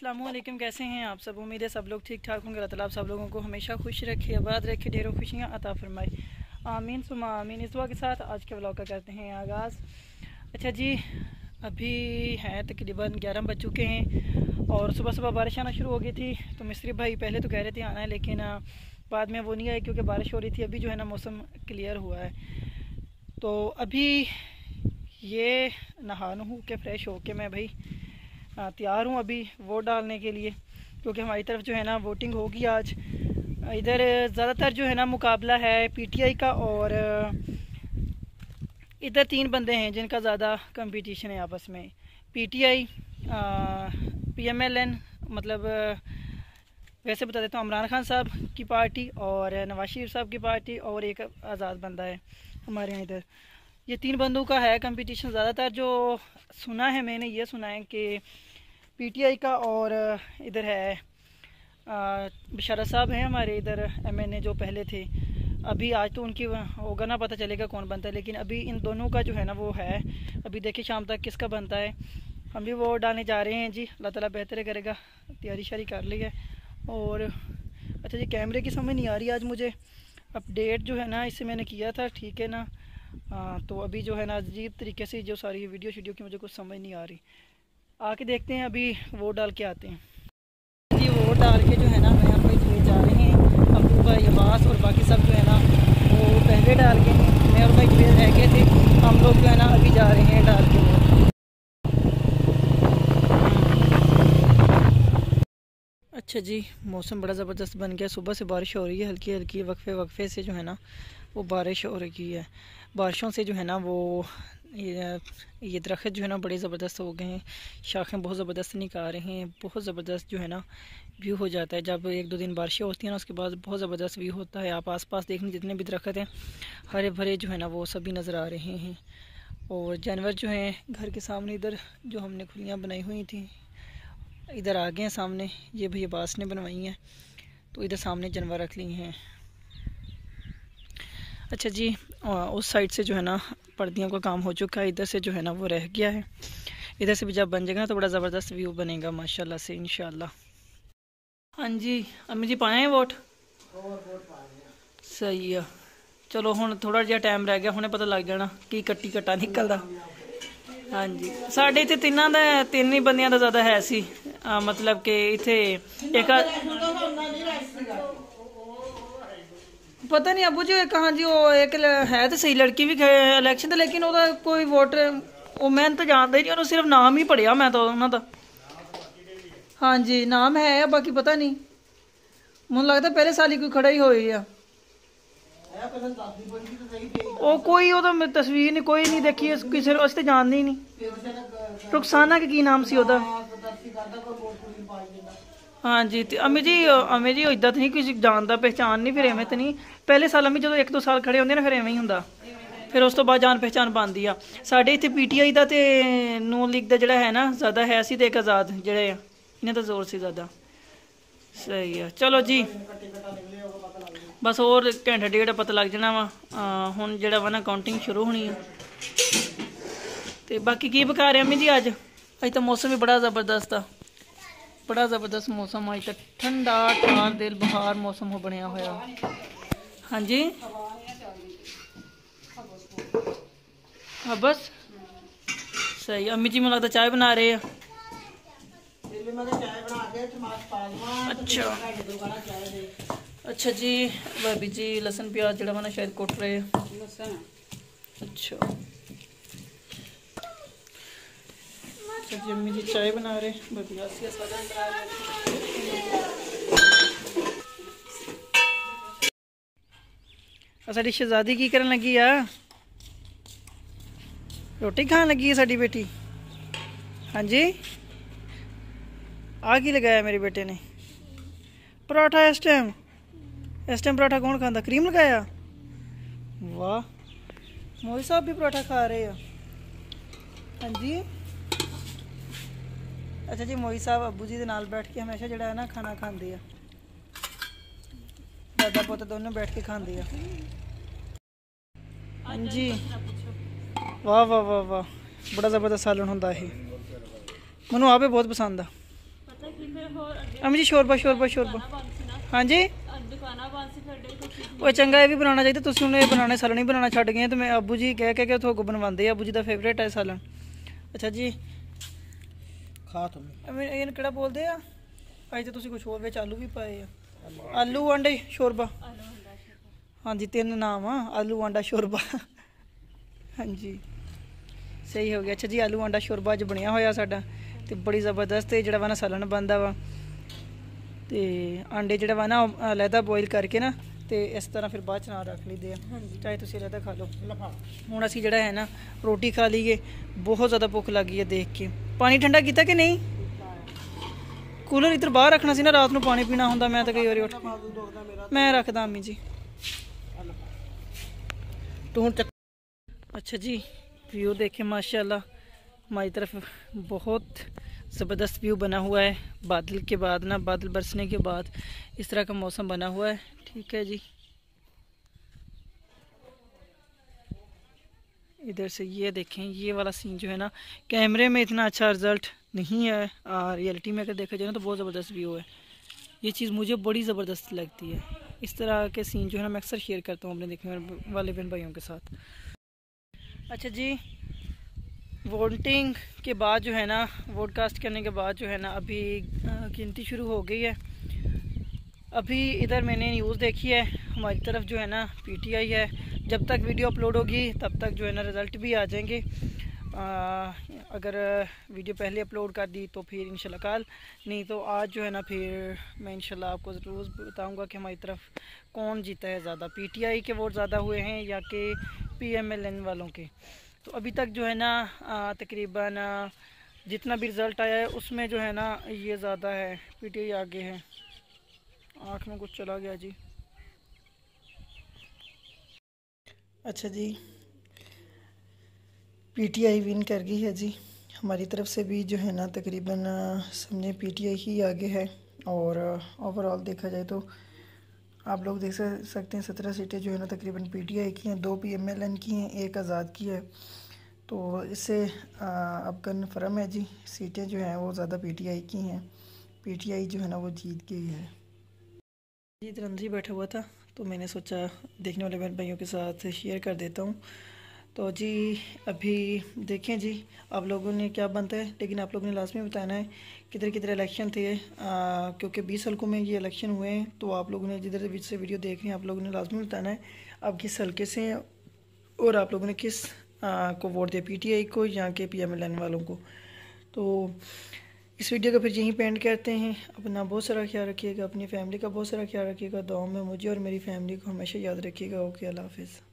असलम कैसे हैं आप सब? उम्मीद है सब लोग ठीक ठाक होंगे। अल्लाह आप सब लोगों को हमेशा खुश रखे, आबाद रखे, ढेरों खुशियाँ अता फरमाए। आमीन, सुमा आमीन। इस के साथ आज के ब्लॉग का करते हैं आगाज़। अच्छा जी, अभी हैं तकरीबन ग्यारह बज चुके हैं और सुबह सुबह बारिश आना शुरू हो गई थी तो मिस्त्री भाई पहले तो कह रहे थे आना है, लेकिन बाद में वो नहीं आए क्योंकि बारिश हो रही थी। अभी जो है ना मौसम क्लियर हुआ है। तो अभी ये नहा नहू के फ्रेश हो के मैं भाई तैयार हूँ अभी वोट डालने के लिए, क्योंकि हमारी तरफ़ जो है ना वोटिंग होगी आज। इधर ज़्यादातर जो है ना मुकाबला है पीटीआई का और इधर तीन बंदे हैं जिनका ज़्यादा कंपटीशन है आपस में। पीटीआई पीएमएलएन मतलब वैसे बता देता हूँ, इमरान खान साहब की पार्टी और नवाज़ शरीफ साहब की पार्टी और एक आज़ाद बंदा है हमारे यहाँ इधर। ये तीन बंदों का है कंपटीशन ज़्यादातर जो सुना है मैंने, ये सुना है कि पीटीआई का और इधर है बशारा साहब हैं हमारे इधर एमएनए जो पहले थे। अभी आज तो उनकी होगा ना पता चलेगा कौन बनता है लेकिन अभी इन दोनों का जो है ना वो है। अभी देखिए शाम तक किसका बनता है। हम भी वोट डालने जा रहे हैं जी अल्लाह ताला बेहतर करेगा तैयारी शारी कर ली है। और अच्छा जी कैमरे की समझ नहीं आ रही आज मुझे। अपडेट जो है ना इससे मैंने किया था ठीक है ना। आ, तो अभी जो है ना अजीब तरीके से जो सारी वीडियो शीडियो की मुझे कुछ समझ नहीं आ रही। आके देखते हैं, अभी वोट डाल के आते हैं। जी, वोट डाल के जो है ना मैं आपको इसमें जा रहे हैं अबू भाई अब्बास और बाकी सब जो है ना, वो पहले डाल के मैं और भाई रह गए थे। हम लोग जो है ना, अभी जा रहे हैं डाल के वोट अच्छा जी, मौसम बड़ा ज़बरदस्त बन गया। सुबह से बारिश हो रही है, हल्की हल्की, वक्फे वक्फे से जो है ना, वो बारिश हो रही है। बारिशों से जो है ना, वो ये ये दरख्त जो है ना, बड़े ज़बरदस्त हो गए हैं। शाखें बहुत ज़बरदस्त निकाल रहे हैं, बहुत ज़बरदस्त जो है ना, व्यू हो जाता है। जब एक दो दिन बारिशें होती हैं ना, उसके बाद बहुत ज़बरदस्त व्यू होता है। आप आसपास देखने, जितने भी दरख्त हैं हरे भरे जो है ना, वो सभी नज़र आ रहे हैं। और जानवर जो हैं, घर के सामने इधर जो हमने खुलियाँ बनाई हुई थी इधर आ गए हैं सामने। ये भैया बास ने बनवाई हैं तो इधर सामने जानवर रख लिए हैं। अच्छा जी उस साइड से जो है ना पर्दियों का काम हो चुका है। इधर से जो है ना वो रह गया है। इधर से भी जब बन जाएगा तो बड़ा ज़बरदस्त व्यू बनेगा, माशाल्लाह से इन हाँ जी, अम्मी जी पाए हैं वोट सही है। चलो हूँ थोड़ा जहा टाइम रह गया हमें पता लग जाना की कट्टी ਹਾਂਜੀ। ਸਾਡੇ ਇੱਥੇ ਤਿੰਨਾਂ ਦਾ, ਤਿੰਨ ਹੀ ਬੰਦਿਆਂ ਦਾ ਜ਼ਿਆਦਾ ਹੈ ਸੀ। ਮਤਲਬ ਕਿ ਇੱਥੇ ਇੱਕ ਪਤਾ ਨਹੀਂ ਅਬੂ ਜੀ, ਇੱਕ ਹਾਂਜੀ, ਉਹ ਇੱਕ ਹੈ ਤਾਂ ਸਹੀ, ਲੜਕੀ ਵੀ ਇਲੈਕਸ਼ਨ ਤੇ, ਲੇਕਿਨ ਉਹਦਾ ਕੋਈ ਵੋਟ ਉਹ ਮੈਂ ਤਾਂ ਜਾਣਦਾ ਹੀ ਨਹੀਂ, ਉਹਨੂੰ ਸਿਰਫ ਨਾਮ ਹੀ ਪੜਿਆ ਮੈਂ ਤਾਂ ਉਹਨਾਂ ਦਾ। ਹਾਂਜੀ, ਨਾਮ ਹੈ ਬਾਕੀ ਪਤਾ ਨਹੀਂ। ਮੈਨੂੰ ਲੱਗਦਾ ਪਹਿਲੇ ਸਾਲ ਹੀ ਕੋਈ ਖੜਾ ਹੀ ਹੋਈ ਆ। ਉਹ ਕੋਈ ਉਹਦਾ ਤਸਵੀਰ ਨਹੀਂ ਕੋਈ ਨਹੀਂ ਦੇਖੀ ਕਿਸੇ ਨੂੰ ਤੇ ਜਾਣਦੇ ਹੀ ਨਹੀਂ। ਰੁਕਸਾਨਾ ਕੇ ਕੀ ਨਾਮ ਸੀ ਉਹਦਾ? ਹਾਂਜੀ ਤੇ ਅਮੀ ਜੀ ਅਮੀ ਜੀ ਇਦਾਂ ਤਾਂ ਨਹੀਂ ਕਿਸੇ ਜਾਣਦਾ ਪਹਿਚਾਨ ਨਹੀਂ ਫਿਰ ਐਵੇਂ ਤਾਂ ਨਹੀਂ। ਪਹਿਲੇ ਸਾਲ ਅਮੀ ਜਦੋਂ ਇੱਕ ਦੋ ਸਾਲ ਖੜੇ ਹੁੰਦੇ ਨਾ ਫਿਰ ਐਵੇਂ ਹੀ ਹੁੰਦਾ। ਫਿਰ ਉਸ ਤੋਂ ਬਾਅਦ ਜਾਣ ਪਹਿਚਾਨ ਬਣਦੀ ਆ। ਸਾਡੇ ਇੱਥੇ ਪੀਟੀਆਈ ਦਾ ਤੇ ਨੂਨ ਲੀਗ ਦਾ ਜਿਹੜਾ ਹੈ ਨਾ ਜ਼ਿਆਦਾ ਹੈ ਸੀ ਤੇ ਇੱਕ ਆਜ਼ਾਦ ਜਿਹੜੇ ਆ ਇਹਨਾਂ ਦਾ ਜ਼ੋਰ ਸੀ ਜ਼ਿਆਦਾ। ਸਹੀ ਆ। ਚਲੋ ਜੀ। ਬਸ ਹੋਰ ਘੰਟਾ ਡੇਢ ਪਤਾ ਲੱਗ ਜਾਣਾ ਵਾ ਹੁਣ ਜਿਹੜਾ ਵਾ ਨਾ ਕਾਊਂਟਿੰਗ ਸ਼ੁਰੂ ਹੋਣੀ ਆ ਤੇ ਬਾਕੀ ਕੀ ਬਕਾ ਰਿਹਾ ਮੀ ਜੀ ਅੱਜ ਅੱਜ ਤਾਂ ਮੌਸਮ ਵੀ ਬੜਾ ਜ਼ਬਰਦਸਤ ਆ ਬੜਾ ਜ਼ਬਰਦਸਤ ਮੌਸਮ ਅੱਜ ਤਾਂ ਠੰਡਾ ਠਾਰ ਦਿਲ ਬਹਾਰ ਮੌਸਮ ਹੋ ਬਣਿਆ ਹੋਇਆ ਹਾਂਜੀ ਹਾਂ ਬਸ ਸਹੀ ਅੰਮੀ ਜੀ ਮੈਨੂੰ ਲੱਗਦਾ ਚਾਹ ਬਣਾ ਰਹੇ ਆ ਅੱਛਾ अच्छा जी भाभी जी लसन प्याज जड़ा वा शायद कुट रहे अच्छा। अच्छा जी अम्मी जी चाय बना रहे भाभी साड़ी शहजादी की करन लगी आ? रोटी खान लगी है साड़ी बेटी? हाँ जी? आ की लगाया मेरे बेटे ने? पराठा इस टाइम ਇਸ ਟਾਈਮ ਪਰਾਠਾ ਕੌਣ ਖਾਂਦਾ? ਕਰੀਮ ਲਗਾਇਆ? ਵਾਹ। ਮੋਦੀ ਸਾਹਿਬ ਵੀ ਪਰਾਠਾ ਖਾ ਰਹੇ ਆ। ਹਾਂਜੀ? ਅੱਛਾ ਜੀ ਮੋਈ ਸਾਹਿਬ ਅੱਬੂ ਜੀ ਦੇ ਨਾਲ ਬੈਠ ਕੇ ਹਮੇਸ਼ਾ ਜਿਹੜਾ ਹੈ ਨਾ ਖਾਣਾ ਖਾਂਦੇ ਆ। ਦਾਦਾ ਪੁੱਤ ਦੋਨੋਂ ਬੈਠ ਕੇ ਖਾਂਦੇ ਆ। ਹਾਂਜੀ। ਵਾਹ ਵਾਹ ਵਾਹ ਵਾਹ। ਬੜਾ ਜ਼ਬਰਦਸਤ ਸਾਲਣ ਹੁੰਦਾ ਇਹ। ਮੈਨੂੰ ਆਪੇ ਬਹੁਤ ਪਸੰਦ ਆ। ਪਤਾ ਕੀ ਫਿਰ ਹੋਰ ਅਮੀ ਜੀ ਸ਼ੋਰਬਾ ਸ਼ੋਰਬਾ ਸ਼ੋਰਬਾ। ਹਾਂਜੀ? ਉਹ ਚੰਗਾ ਇਹ ਵੀ ਬਣਾਉਣਾ ਚਾਹੀਦਾ ਤੁਸੀਂ ਹੁਣ ਇਹ ਬਣਾਉਣੇ ਸਾਲਣ ਹੀ ਬਣਾਉਣਾ ਛੱਡ ਗਏ ਤੇ ਮੈਂ ਆਬੂ ਜੀ ਕਹਿ ਕਹਿ ਕੇ ਤੁਹਾਨੂੰ ਬਣਵਾਉਂਦੇ ਆ ਆਬੂ ਜੀ ਦਾ ਫੇਵਰੇਟ ਹੈ ਸਾਲਣ ਅੱਛਾ ਜੀ। ਖਾ ਤੁਮ ਅਮੀ ਇਹਨੂੰ ਕਿਹੜਾ ਬੋਲਦੇ ਆ? ਅੱਜ ਤੇ ਤੁਸੀਂ ਕੁਝ ਹੋਰ ਵਿੱਚ ਆਲੂ ਵੀ ਪਾਏ ਆ। ਆਲੂ ਆਂਡੇ ਸ਼ੋਰਬਾ। ਹਾਂਜੀ ਤਿੰਨ ਨਾਮ ਆ ਆਲੂ ਆਂਡਾ ਸ਼ੋਰਬਾ। ਹਾਂਜੀ। ਸਹੀ ਹੋ ਗਿਆ। ਅੱਛਾ ਜੀ ਆਲੂ ਆਂਡਾ ਸ਼ੋਰਬਾ ਅੱਜ ਬਣਿਆ ਹੋਇਆ ਸਾਡਾ ਤੇ ਬੜੀ ਜ਼ਬਰਦਸਤ ਇਹ ਜਿਹੜਾ ਵਾ ਨਾ ਸਾਲਣ ਬਣਦਾ ਵਾ। ਤੇ ਆਂਡੇ ਜਿਹੜਾ ਵਾ ਨਾ ਅਲੱਦਾ ਬੋਇਲ ਕਰਕੇ ਨਾ ਤੇ ਇਸ ਤਰ੍ਹਾਂ ਫਿਰ ਬਾਅਦ ਚ ਨਾਲ ਰੱਖ ਲਈਦੇ ਆ। ਚਾਹੇ ਤੁਸੀਂ ਅਲੱਦਾ ਖਾ ਲਓ। ਹੁਣ ਅਸੀਂ ਜਿਹੜਾ ਹੈ ਨਾ ਰੋਟੀ ਖਾ ਲਈਏ। ਬਹੁਤ ਜ਼ਿਆਦਾ ਭੁੱਖ ਲੱਗੀ ਹੈ ਦੇਖ ਕੇ। ਪਾਣੀ ਠੰਡਾ ਕੀਤਾ ਕਿ ਨਹੀਂ? ਕੂਲਰ ਇੱਧਰ ਬਾਹਰ ਰੱਖਣਾ ਸੀ ਨਾ ਰਾਤ ਨੂੰ ਪਾਣੀ ਪੀਣਾ ਹੁੰਦਾ ਮੈਂ ਤਾਂ ਕਈ ਵਾਰੀ ਉੱਠ ਮੈਂ ਰੱਖਦਾ ਅੰਮੀ ਜੀ। ਤੂੰ ਅੱਛਾ ਜੀ ਵਿਊ ਦੇਖੇ ਮਾਸ਼ਾਅੱਲਾ। ਮਾਈ ਤਰਫ ਬਹੁਤ ज़बरदस्त व्यू बना हुआ है। बादल के बाद ना, बादल बरसने के बाद इस तरह का मौसम बना हुआ है। ठीक है जी। इधर से ये देखें, ये वाला सीन जो है ना, कैमरे में इतना अच्छा रिज़ल्ट नहीं है। और रियलिटी में अगर देखा जाए ना तो बहुत ज़बरदस्त व्यू है। ये चीज़ मुझे बड़ी ज़बरदस्त लगती है। इस तरह के सीन जो है ना, मैं अक्सर शेयर करता हूँ अपने देखने वाले बहन भाइयों के साथ। अच्छा जी वोटिंग के बाद जो है ना वोट कास्ट करने के बाद जो है ना अभी गिनती शुरू हो गई है। अभी इधर मैंने न्यूज़ देखी है हमारी तरफ़ जो है ना पीटीआई है। जब तक वीडियो अपलोड होगी तब तक जो है ना रिज़ल्ट भी आ जाएँगे। आ, अगर वीडियो पहले अपलोड कर दी तो फिर इंशाल्लाह कल। नहीं तो आज जो है ना फिर मैं इंशाल्लाह आपको ज़रूर बताऊँगा कि हमारी तरफ़ कौन जीता है ज़्यादा। पीटीआई के वोट ज़्यादा हुए हैं या कि पीएमएलएन वालों के? तो अभी तक जो है ना तकरीबन जितना भी रिज़ल्ट आया है, उसमें जो है ना, ये ज़्यादा है पीटीआई आगे है। आँख में कुछ चला गया जी। अच्छा जी। पीटीआई विन कर गई है जी। हमारी तरफ़ से भी जो है ना, तकरीबन समझे पीटीआई ही आगे है। और ओवरऑल देखा जाए तो आप लोग देख सकते हैं, सत्रह सीटें जो है ना तकरीबन पी टी आई की हैं, दो पी एम एल एन की हैं, एक आज़ाद की है। तो इससे अब कन्फर्म है जी, सीटें जो हैं वो ज़्यादा पी टी आई की हैं। पी टी आई जो है ना वो जीत गई है जीत इधर बैठा हुआ था तो मैंने सोचा देखने वाले बहन भाइयों के साथ शेयर कर देता हूँ। तो जी अभी देखें जी आप लोगों ने क्या बनता है लेकिन आप लोगों ने लास्ट में बताना है किधर किधर इलेक्शन थे क्योंकि बीस हल्कों में ये इलेक्शन हुए हैं तो आप लोगों ने जिधर से वीडियो देख रहे हैं आप लोगों ने लाजमी बताना है आप किस हल्के से हैं और आप लोगों ने किस आ, को वोट दिया पीटीआई को या के पीएमएलएन वालों को? तो इस वीडियो को फिर यहीं पेंड करते हैं। अपना बहुत सारा ख्याल रखिएगा अपनी फैमिली का बहुत सारा ख्याल रखिएगा दुआओं में मुझे और मेरी फैमिली को हमेशा याद रखिएगा। ओके अल्लाह हाफिज़।